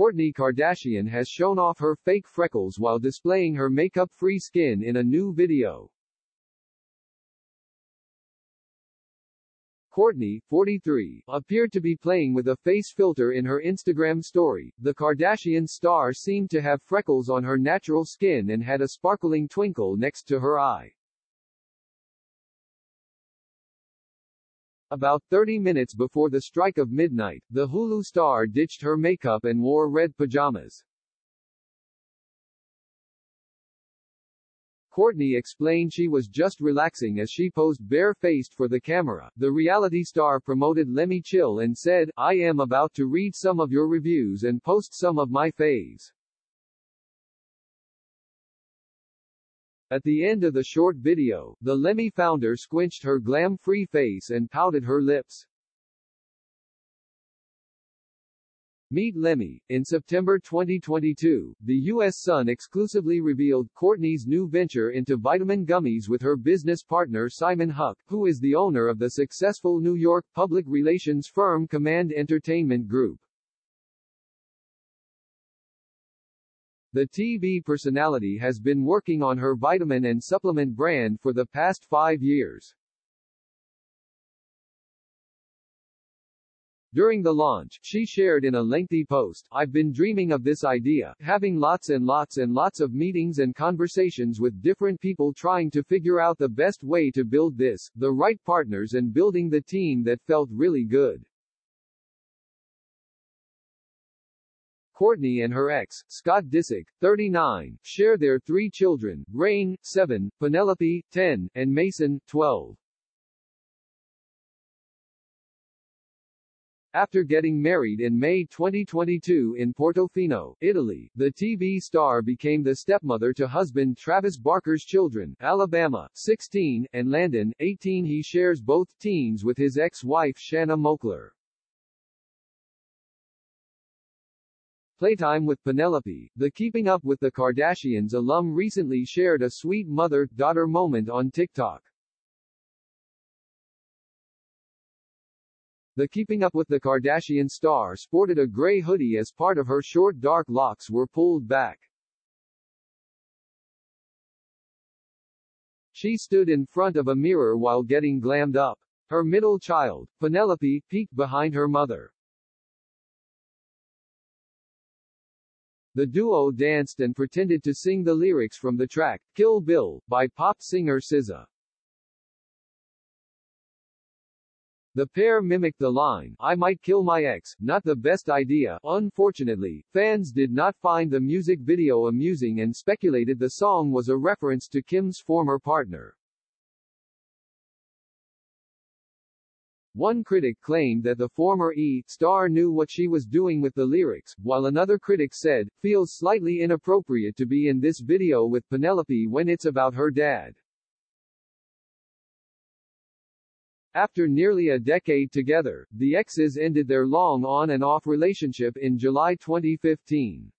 Kourtney Kardashian has shown off her fake freckles while displaying her makeup-free skin in a new video. Kourtney, 43, appeared to be playing with a face filter in her Instagram story. The Kardashian star seemed to have freckles on her natural skin and had a sparkling twinkle next to her eye. About 30 minutes before the strike of midnight, the Hulu star ditched her makeup and wore red pajamas. Kourtney explained she was just relaxing as she posed bare-faced for the camera. The reality star promoted Lemme Chill and said, I am about to read some of your reviews and post some of my faves. At the end of the short video, the Lemme founder squinched her glam-free face and pouted her lips. Meet Lemme. In September 2022, the U.S. Sun exclusively revealed Kourtney's new venture into vitamin gummies with her business partner Simon Huck, who is the owner of the successful New York public relations firm Command Entertainment Group. The TV personality has been working on her vitamin and supplement brand for the past five years. During the launch, she shared in a lengthy post, I've been dreaming of this idea, having lots and lots and lots of meetings and conversations with different people trying to figure out the best way to build this, the right partners and building the team that felt really good. Kourtney and her ex, Scott Disick, 39, share their three children, Reign, 7, Penelope, 10, and Mason, 12. After getting married in May 2022 in Portofino, Italy, the TV star became the stepmother to husband Travis Barker's children, Alabama, 16, and Landon, 18. He shares both teens with his ex-wife Shanna Moakler. Playtime with Penelope, the Keeping Up with the Kardashians alum recently shared a sweet mother-daughter moment on TikTok. The Keeping Up with the Kardashian star sported a gray hoodie as part of her short dark locks were pulled back. She stood in front of a mirror while getting glammed up. Her middle child, Penelope, peeked behind her mother. The duo danced and pretended to sing the lyrics from the track, Kill Bill, by pop singer SZA. The pair mimicked the line, I might kill my ex, not the best idea. Unfortunately, fans did not find the music video amusing and speculated the song was a reference to Kim's former partner. One critic claimed that the former E! star knew what she was doing with the lyrics, while another critic said, feels slightly inappropriate to be in this video with Penelope when it's about her dad. After nearly a decade together, the exes ended their long on and off relationship in July 2015.